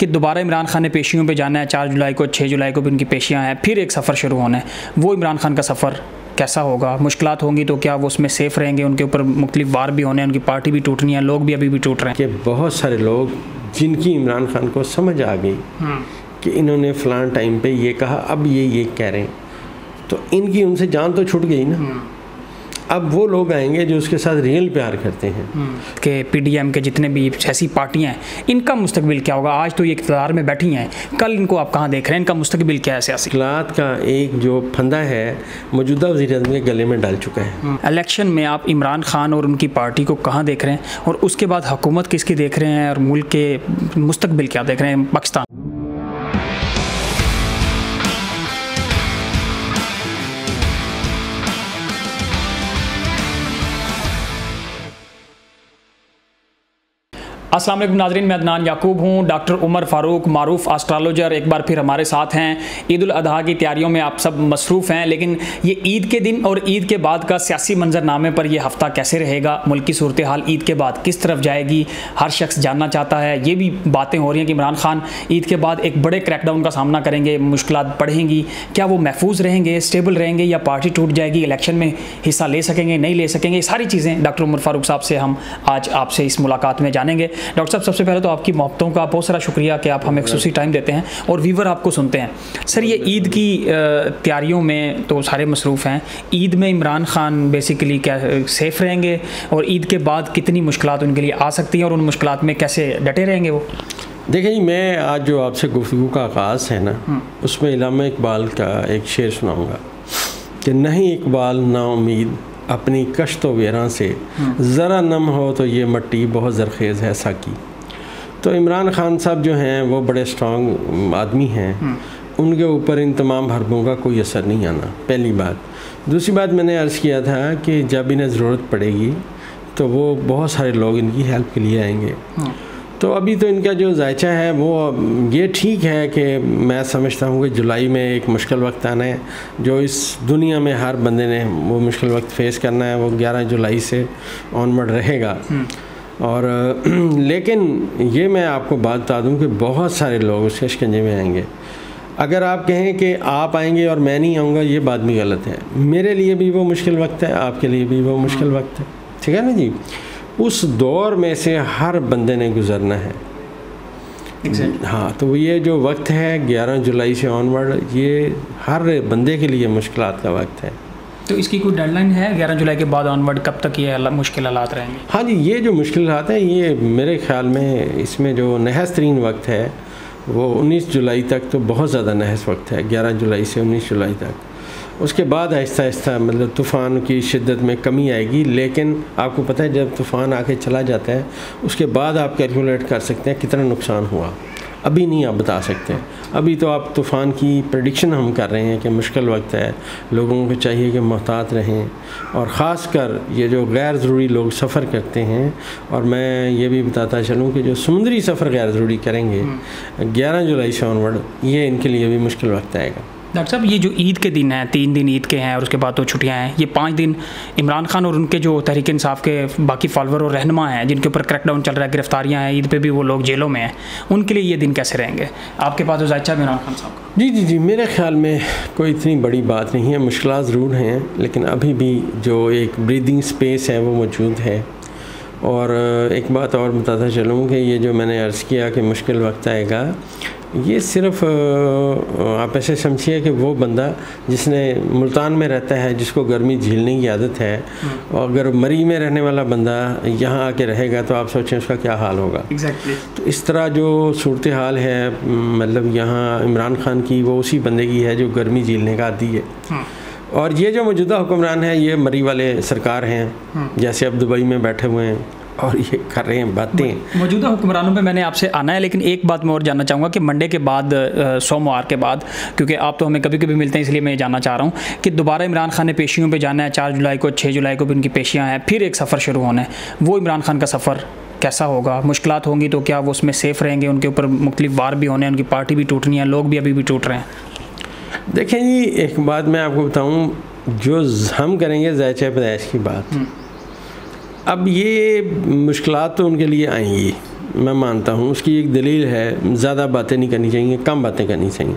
कि दोबारा इमरान खान ने पेशियों पे जाना है चार जुलाई को छः जुलाई को भी उनकी पेशियाँ हैं फिर एक सफ़र शुरू होना है। वो इमरान खान का सफ़र कैसा होगा? मुश्किल होंगी तो क्या वो उसमें सेफ़ रहेंगे? उनके ऊपर मुख्तलिफ़ वार भी होने हैं उनकी पार्टी भी टूटनी है लोग भी अभी भी टूट रहे हैं। कि बहुत सारे लोग जिनकी इमरान खान को समझ आ गई हम्म। कि इन्होंने फ़लान टाइम पर ये कहा अब ये ये कह रहे हैं। तो इनकी उनसे जान तो छूट गई ना। हम्म। अब वो लोग आएँगे जो उसके साथ रियल प्यार करते हैं। हम्म। कि पीडीएम के जितने भी ऐसी पार्टियाँ हैं इनका मुस्तबिल क्या होगा? आज तो ये इकतदार में बैठी हैं। कल इनको आप कहाँ देख रहे हैं? इनका मुस्तकबिल क्या है सियासी? इखलात का एक जो फंदा है मौजूदा वजी अजम के गले में डाल चुका है। इलेक्शन में आप इमरान खान और उनकी पार्टी को कहाँ देख रहे हैं? और उसके बाद हुकूमत किसकी देख रहे हैं? और मुल्क के मुस्तबिल क्या देख रहे हैं? पाकिस्तान। असलम नाजरीन, मैं अदनान याकूब हूँ। डॉक्टर उमर फ़ारूक मारूफ एस्ट्रोलॉजर एक बार फिर हमारे साथ हैं। ईद अजी की तैयारियों में आप सब मसरूफ़ हैं, लेकिन ये ईद के दिन और ईद के बाद का सियासी मंजरनामे पर यह हफ़्ता कैसे रहेगा? मुल्की सूरत हाल ईद के बाद किस तरफ़ जाएगी? हर शख्स जानना चाहता है। ये भी बातें हो रही हैं कि इमरान खान ईद के बाद एक बड़े क्रैकडाउन का सामना करेंगे मुश्किल बढ़ेंगी। क्या वो महफूज रहेंगे, स्टेबल रहेंगे या पार्टी टूट जाएगी, इलेक्शन में हिस्सा ले सकेंगे, नहीं ले सकेंगे? सारी चीज़ें डॉक्टर उमर फ़ारूक साहब से हम आज आपसे इस मुलाकात में जानेंगे। डॉक्टर साहब सबसे पहले तो आपकी मोहब्बतों का बहुत सारा शुक्रिया कि आप हमें एक्सक्लूसिव टाइम देते हैं और वीवर आपको सुनते हैं। सर ये ईद की तैयारियों में तो सारे मसरूफ़ हैं। ईद में इमरान खान बेसिकली क्या सेफ़ रहेंगे और ईद के बाद कितनी मुश्किल उनके लिए आ सकती हैं और उन मुश्किल में कैसे डटे रहेंगे वो? देखिए मैं आज जो आपसे गुफ्तु का आगाज़ है ना हम्म। उसमें इलामा इकबाल का एक शेर सुनाऊँगा कि नहीं इकबाल ना उम्मीद। अपनी कश्त वेरा से ज़रा नम हो तो ये मट्टी बहुत ज़रखेज़ है साकी। तो इमरान खान साहब जो हैं वो बड़े स्ट्रॉन्ग आदमी हैं। उनके ऊपर इन तमाम हरबों का कोई असर नहीं आना पहली बात। दूसरी बात मैंने अर्ज़ किया था कि जब इन्हें ज़रूरत पड़ेगी तो वो बहुत सारे लोग इनकी हेल्प के लिए आएँगे। तो अभी तो इनका जो जायचा है वो ये ठीक है कि मैं समझता हूँ कि जुलाई में एक मुश्किल वक्त आना है जो इस दुनिया में हर बंदे ने वो मुश्किल वक्त फेस करना है वो 11 जुलाई से ऑनवर्ड रहेगा। हम्म। और लेकिन ये मैं आपको बात बता दूँ कि बहुत सारे लोग उसके शिकंजे में आएँगे। अगर आप कहें कि आप आएँगे और मैं नहीं आऊँगा ये बात भी गलत है। मेरे लिए भी वो मुश्किल वक्त है आपके लिए भी वो मुश्किल हम्म। वक्त है। ठीक है ना जी? उस दौर में से हर बंदे ने गुजरना है। Exactly. हाँ तो ये जो वक्त है 11 जुलाई से ऑनवर्ड ये हर बंदे के लिए मुश्किल का वक्त है। तो इसकी कोई डेडलाइन है? 11 जुलाई के बाद ऑनवर्ड कब तक ये मुश्किल हालात रहेंगे? हाँ जी ये जो मुश्किल हालात हैं ये मेरे ख्याल में इसमें जो नहस तरीन वक्त है वो 19 जुलाई तक तो बहुत ज़्यादा नहस वक्त है 11 जुलाई से 19 जुलाई तक। उसके बाद आहिस्ता आहिस्ता मतलब तूफ़ान की शिद्दत में कमी आएगी लेकिन आपको पता है जब तूफ़ान आके चला जाता है उसके बाद आप कैलकुलेट कर सकते हैं कितना नुकसान हुआ। अभी नहीं आप बता सकते। अभी तो आप तूफ़ान की प्रडिक्शन हम कर रहे हैं कि मुश्किल वक्त है लोगों को चाहिए कि मोहतात रहें और ख़ास कर ये जो गैर ज़रूरी लोग सफ़र करते हैं और मैं ये भी बताता चलूँ कि जो समुद्री सफ़र गैर ज़रूरी करेंगे हम्म। ग्यारह जुलाई से ऑनवर्ड ये इनके लिए भी मुश्किल वक्त आएगा। डॉक्टर साहब, ये जो ईद के दिन हैं, तीन दिन ईद के हैं और उसके बाद तो छुट्टियाँ हैं, ये पाँच दिन इमरान खान और उनके जो तहरीक इंसाफ के बाकी फॉलोअर और रहनमा हैं, जिनके ऊपर क्रैकडाउन चल रहा है, गिरफ्तारियाँ हैं, ईद पे भी वो लोग जेलों में हैं, उनके लिए ये दिन कैसे रहेंगे? आपके पास तो जायचा इमरान खान साहब का। जी जी जी, मेरे ख्याल में कोई इतनी बड़ी बात नहीं है मुश्किल ज़रूर हैं, लेकिन अभी भी जो एक ब्रीदिंग स्पेस है, वो मौजूद है। और एक बात और बताता चलूँ कि ये जो मैंने अर्ज़ किया कि मुश्किल वक्त आएगा ये सिर्फ़ आप ऐसे समझिए कि वो बंदा जिसने मुल्तान में रहता है जिसको गर्मी झीलने की आदत है हम्म। और अगर मरी में रहने वाला बंदा यहाँ आके रहेगा तो आप सोचें उसका क्या हाल होगा exactly. तो इस तरह जो सूरत हाल है मतलब यहाँ इमरान खान की वो उसी बंदे की है जो गर्मी झीलने का आदि है हम्म। और ये जो मौजूदा हुक्मरान है ये मरी वाले सरकार हैं हम्म। जैसे अब दुबई में बैठे हुए हैं और ये कर रहे हैं बातें। मौजूदा हुक्मरानों पे मैंने आपसे आना है लेकिन एक बात मैं और जानना चाहूँगा कि मंडे के बाद सोमवार के बाद क्योंकि आप तो हमें कभी कभी मिलते हैं इसलिए मैं ये जानना चाह रहा हूँ कि दोबारा इमरान खान ने पेशियों पे जाना है चार जुलाई को छः जुलाई को भी उनकी पेशियाँ हैं फिर एक सफ़र शुरू होना है। वो इमरान खान का सफ़र कैसा होगा? मुश्किल होंगी तो क्या वो उसमें सेफ़ रहेंगे? उनके ऊपर मुख्तलिफ़ वार भी होने हैं उनकी पार्टी भी टूटनी है लोग भी अभी भी टूट रहे हैं। देखें जी एक बात मैं आपको बताऊँ जो हम करेंगे जायचा पैदाइश की बात। हम्म। अब ये मुश्किल तो उनके लिए आएँगी मैं मानता हूँ उसकी एक दलील है ज़्यादा बातें नहीं करनी चाहिए कम बातें करनी चाहिए।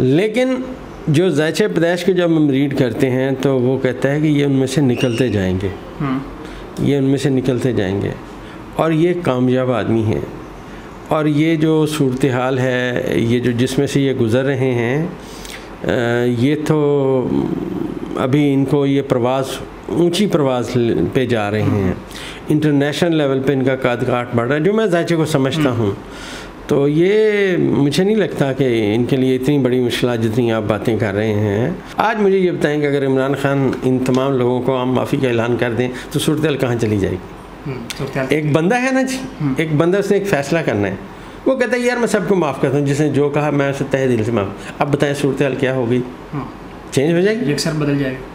लेकिन जो जैचे प्रदेश को जब हम रीड करते हैं तो वो कहता है कि ये उनमें से निकलते जाएँगे। ये उनमें से निकलते जाएँगे। और ये कामयाब आदमी हैं। और ये जो सूरत हाल है ये जो जिसमें से ये गुज़र रहे हैं ये तो अभी इनको ये प्रवास ऊँची प्रवास पे जा रहे हैं। इंटरनेशनल लेवल पे इनका काद काट बढ़ रहा है जो मैं जायचे को समझता हम्म। हूँ। तो ये मुझे नहीं लगता कि इनके लिए इतनी बड़ी मुश्किल जितनी आप बातें कर रहे हैं। आज मुझे ये बताएँ कि अगर इमरान खान इन तमाम लोगों को आम माफ़ी का ऐलान कर दें तो सूरत कहाँ चली जाएगी? हम्म, एक बंदा है ना जी? हम्म। एक बंदा उसने एक फ़ैसला करना है। वो कहता है यार मैं सबको माफ़ करता हूँ जिसने जो कहा मैं उसे तह दिल से माफ़ अब बताएँ सूरत क्या होगी? चेंज हो जाएगी? बदल जाएगी।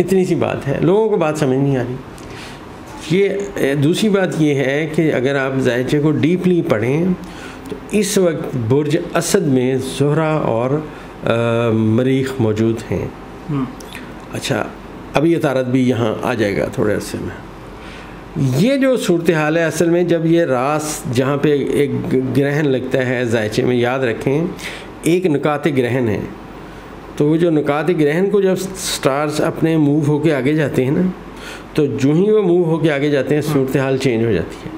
इतनी सी बात है। लोगों को बात समझ नहीं आ रही। ये दूसरी बात ये है कि अगर आप जायचे को डीपली पढ़ें तो इस वक्त बुरज असद में जहरा और आ, मरीख मौजूद हैं। हम्म। अच्छा अभी ये तारत भी यहाँ आ जाएगा थोड़े अरसे में। ये जो सूरत हाल है असल में जब ये रास जहाँ पे एक ग्रहण लगता है जायचे में याद रखें एक नुकात ग्रहण है। तो वो जो नुकात ग्रहण को जब स्टार्स अपने मूव होके आगे जाते हैं ना तो जो ही वो मूव होके आगे जाते हैं सूरत हाल चेंज हो जाती है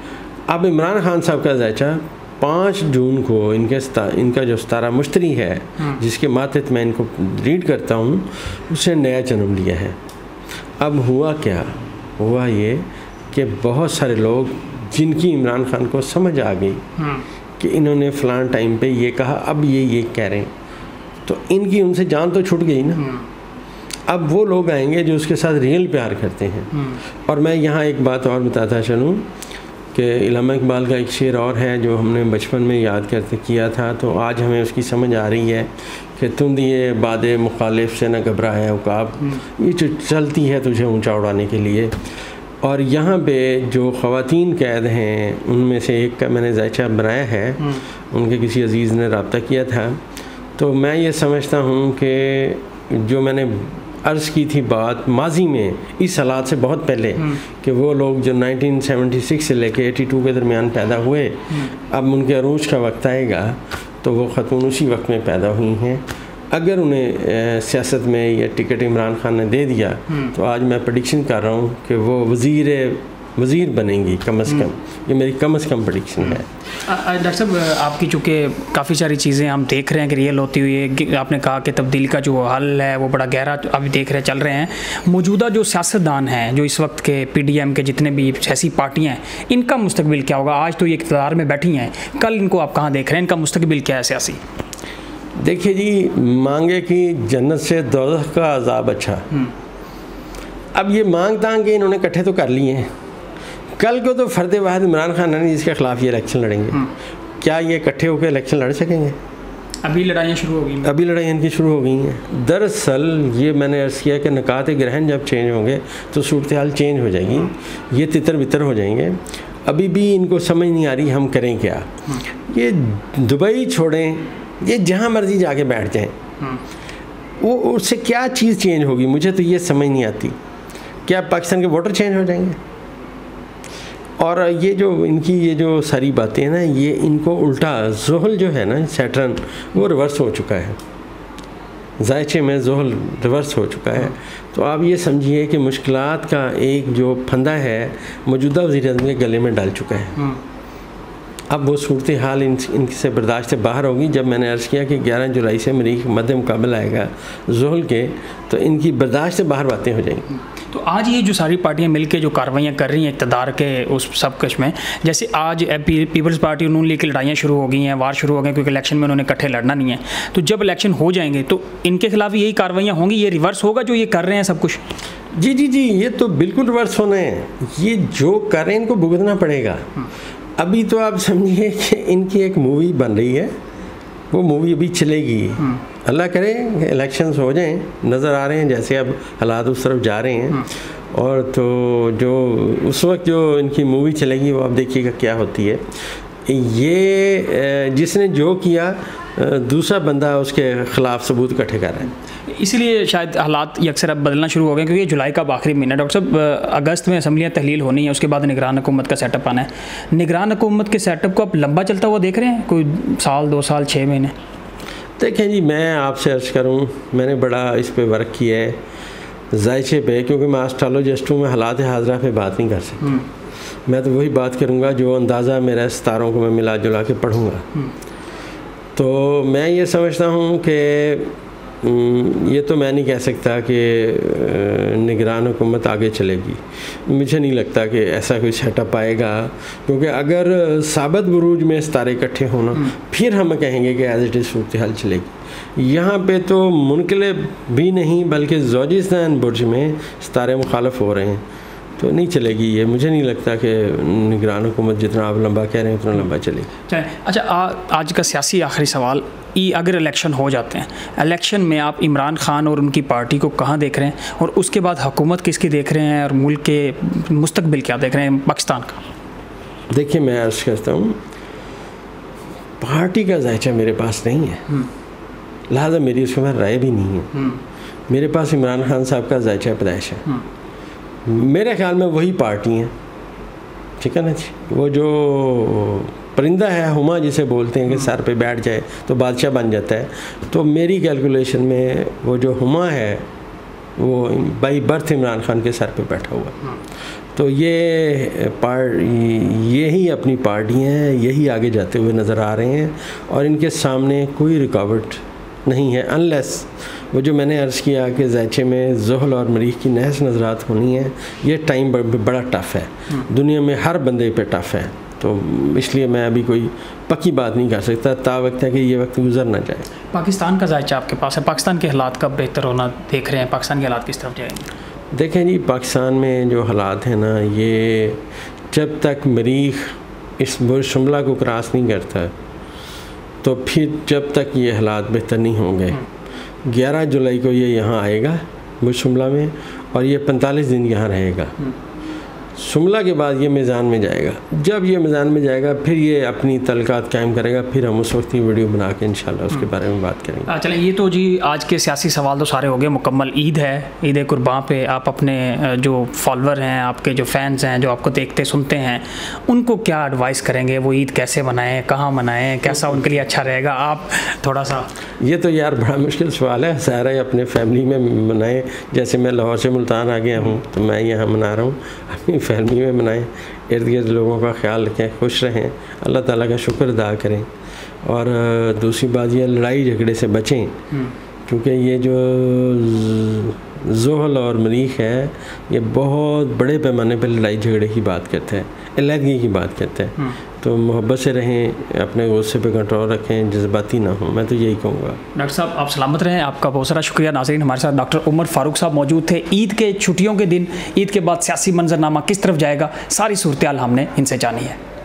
अब इमरान खान साहब का जायचा पाँच जून को इनके इनका जो सतारा मुश्तरी है हाँ। जिसके मातहत मैं इनको रीड करता हूँ उसने नया जन्म लिया है अब हुआ क्या हुआ ये कि बहुत सारे लोग जिनकी इमरान खान को समझ आ गई हाँ। कि इन्होंने फ़लान टाइम पे ये कहा अब ये ये कह रहे हैं तो इनकी उनसे जान तो छूट गई ना। हाँ। अब वो लोग आएँगे जो उसके साथ रियल प्यार करते हैं। और मैं यहाँ एक बात और बताता चलूँ कि इलामा इकबाल का एक शेर और है जो हमने बचपन में याद करते किया था। तो आज हमें उसकी समझ आ रही है कि तुम दिए बाद मुखालिफ से न घबराए उकाब ये जो चलती है तुझे ऊँचा उड़ाने के लिए। और यहाँ पे जो ख़वातीन कैद हैं उनमें से एक का मैंने जायचा बनाया है। उनके किसी अज़ीज़ ने रबता किया था। तो मैं ये समझता हूँ कि जो मैंने अर्ज़ की थी बात माजी में इस हालात से बहुत पहले हम्म। कि वो लोग जो 1976 से लेके 82 के दरमियान पैदा हुए हम्म। अब उनके अरूज का वक्त आएगा तो वो ख़तून उसी वक्त में पैदा हुई हैं अगर उन्हें सियासत में यह टिकट इमरान खान ने दे दिया हम्म। तो आज मैं प्रडिक्शन कर रहा हूँ कि वो वज़ीर वज़ीर बनेंगी कम अज़ कम। ये मेरी कम अज़ कम प्रडिक्शन है। डॉक्टर साहब आपकी चूँकि काफ़ी सारी चीज़ें हम देख रहे हैं कि रियल होती हुई है आपने कहा कि तब्दीली का जो हल है वो बड़ा गहरा अभी देख रहे चल रहे हैं। मौजूदा जो सियासतदान हैं जो इस वक्त के पी डी एम के जितने भी ऐसी पार्टियाँ हैं इनका मुस्तबिल क्या होगा? आज तो ये इकतदार में बैठी हैं। कल इनको आप कहाँ देख रहे हैं? इनका मुस्तबिल क्या है सियासी? देखिए जी मांगे कि जन्नत से दौलत का अजाब अच्छा। हम्म। अब ये मांग तांग के इन्होंने इकट्ठे तो कर लिए हैं। कल को तो फ़र्द वाहद इमरान खान है जिसके ख़िलाफ़ ये इलेक्शन लड़ेंगे। हम्म। क्या ये इकट्ठे होकर इलेक्शन लड़ सकेंगे? अभी लड़ाइयाँ शुरू हो गई अभी लड़ाइयाँ इनकी शुरू हो गई हैं। दरअसल ये मैंने अर्ज़ किया कि नकात ग्रहण जब चेंज होंगे तो सूरत हाल चेंज हो जाएगी। ये तितर बितर हो जाएँगे। अभी भी इनको समझ नहीं आ रही हम करें क्या। हम्म। ये दुबई छोड़ें ये जहाँ मर्ज़ी जाके बैठ जाएँ। हम्म। वो उससे क्या चीज़ चेंज होगी मुझे तो ये समझ नहीं आती। क्या पाकिस्तान के वोटर चेंज हो जाएँगे? और ये जो इनकी ये जो सारी बातें हैं ना ये इनको उल्टा जोहल जो है ना सैटरन वो रिवर्स हो चुका है। जायचे में जोहल रिवर्स हो चुका है। तो आप ये समझिए कि मुश्किल का एक जो फंदा है मौजूदा वजी के गले में डाल चुका है। हम्म। अब वो सूरत हाल इन इनसे बर्दाश्त से बाहर होगी। जब मैंने अर्ज़ किया कि 11 जुलाई से मरीख मध्य मुकाबल आएगा जोहल के तो इनकी बर्दाश्त से बाहर बातें हो जाएँगी। तो आज ये जो सारी पार्टियाँ मिलकर जो कार्रवाइयाँ कर रही हैं इकतदार के उस सब कुछ में जैसे आज पीपल्स पार्टी उन्होंने लेकर लड़ाइयाँ शुरू हो गई हैं वार शुरू हो गए क्योंकि इलेक्शन में उन्होंने इकट्ठे लड़ना नहीं है। तो जब इलेक्शन हो जाएँगे तो इनके खिलाफ यही कार्रवाइयाँ होंगी? ये रिवर्स होगा जो ये कर रहे हैं सब कुछ? जी जी जी ये तो बिल्कुल रिवर्स होना है। ये जो कर रहे हैं इनको भुगतना पड़ेगा। हम्म। अभी तो आप समझिए कि इनकी एक मूवी बन रही है वो मूवी अभी चलेगी हम्म। अल्लाह करे इलेक्शंस हो जाएँ नज़र आ रहे हैं जैसे अब हालात उस तरफ़ जा रहे हैं हम्म। और तो जो उस वक्त जो इनकी मूवी चलेगी वो आप देखिएगा क्या होती है ये जिसने जो किया दूसरा बंदा उसके ख़िलाफ़ सबूत इकट्ठे कर रहा हैं इसलिए शायद हालात अक्सर अब बदलना शुरू हो गए क्योंकि जुलाई का आखिरी महीना डॉक्टर साहब अगस्त में असम्बलियाँ तहलील होनी है उसके बाद निगरान हुकूमत का सेटअप आना है। निगरान हुकूमत के सेटअप को आप लंबा चलता हुआ देख रहे हैं? कोई साल दो साल छः महीने? देखें जी मैं आपसे अर्ज़ करूँ मैंने बड़ा इस पर वर्क किया है जायचे पे क्योंकि मैं आस्ट्रोलॉजिस्ट हूँ मैं हालात हाजरा पे बात नहीं कर सकता। हम्म। मैं तो वही बात करूँगा जो अंदाज़ा मेरा सितारों को मैं मिला जुला के पढ़ूँगा। हम्म। तो मैं ये समझता हूँ कि ये तो मैं नहीं कह सकता कि निगरान हुकूमत आगे चलेगी। मुझे नहीं लगता कि ऐसा कोई सेटअप आएगा क्योंकि अगर साबत बरूज में सितारे इकट्ठे होना हम्म। फिर हम कहेंगे कि एज इट इज़ सूरत हाल चलेगी। यहाँ पे तो मुनकले भी नहीं बल्कि जोजिस्तान बुर्ज में सितारे मुखालफ हो रहे हैं। तो नहीं चलेगी ये। मुझे नहीं लगता कि निगरान हुकूमत जितना आप लंबा कह रहे हैं उतना लंबा चलेगी। अच्छा आ, आज का सियासी आखिरी सवाल ई अगर इलेक्शन हो जाते हैं। इलेक्शन में आप इमरान खान और उनकी पार्टी को कहाँ देख रहे हैं? और उसके बाद हुकूमत किसकी देख रहे हैं और मुल्क के मुस्तबिल क्या देख रहे हैं पाकिस्तान का? देखिए मैं अर्ज़ करता हूँ पार्टी का जायचा मेरे पास नहीं है। हम्म। लिहाजा मेरी उसके बाद राय भी नहीं है। हम्म। मेरे पास इमरान खान साहब का जायचा पैदाइश है। हम्म। मेरे ख्याल में वही पार्टी हैं। ठीक है ना जी? वो जो परिंदा है, हुमा जिसे बोलते हैं कि सर पे बैठ जाए तो बादशाह बन जाता है। तो मेरी कैलकुलेशन में वो जो हुमा है, वो बाई बर्थ इमरान खान के सर पे बैठा हुआ। तो ये पार्ट यही अपनी पार्टियाँ हैं, यही आगे जाते हुए नज़र आ रहे हैं, और इनके सामने कोई रुकावट नहीं है अनलेस वो जो मैंने अर्ज़ किया कि जैचे में जहल और मरीख की नहस नज़रात होनी है, ये टाइम बड़ा टफ़ है। दुनिया में हर बंदे पे टफ़ है। तो इसलिए मैं अभी कोई पक्की बात नहीं कर सकता। ता वक्त है कि ये वक्त गुजर ना जाए। पाकिस्तान का जायचा आपके पास है? पाकिस्तान के हालात कब बेहतर होना देख रहे हैं? पाकिस्तान के हालात किस तरफ़ जाएँगे? देखें जी पाकिस्तान में जो हालात हैं ना ये जब तक मरीख इस शुमला को क्रॉस नहीं करता तो फिर जब तक ये हालात बेहतर नहीं होंगे। हम्म। 11 जुलाई को ये यहाँ आएगा बुज शिमला में और ये 45 दिन यहाँ रहेगा। शिमला के बाद ये मैज़ान में जाएगा। जब ये मैज़ान में जाएगा फिर ये अपनी तलकात कायम करेगा फिर हम उस वक्त ही वीडियो बना के इंशाल्लाह उसके बारे में बात करेंगे। चलें ये तो जी आज के सियासी सवाल तो सारे हो गए मुकम्मल ईद है ईद कुर्बान पे आप अपने जो फॉलोअर हैं आपके जो फैंस हैं जो आपको देखते सुनते हैं उनको क्या एडवाइस करेंगे वो ईद कैसे मनाएँ कहाँ मनाएँ कैसा उनके लिए अच्छा रहेगा आप थोड़ा सा ये तो यार बड़ा मुश्किल सवाल है सारा अपने फैमिली में मनाएँ जैसे मैं लाहौर से मुल्तान आ गया हूँ तो मैं यहाँ मना रहा हूँ अपनी फैमिली में मनाएँ इर्द गिर्द लोगों का ख्याल रखें खुश रहें अल्लाह ताला का शुक्र अदा करें और दूसरी बात यह लड़ाई झगड़े से बचें हम्म। क्योंकि ये जो जहल और मरीख है। ये बहुत बड़े पैमाने पर लड़ाई झगड़े की बात करते हैं अलहदगी की बात करते हैं। हम्म। तो मोहब्बत से रहें अपने गुस्से पे कंट्रोल रखें जज्बाती ना हो मैं तो यही कहूँगा। डॉक्टर साहब आप सलामत रहें। आपका बहुत सारा शुक्रिया। नाजरीन हमारे साथ डॉक्टर उमर फारूक साहब मौजूद थे। ईद के छुट्टियों के दिन ईद के बाद सियासी मंजरनामा किस तरफ़ जाएगा सारी सूरत हमने इनसे जानी है।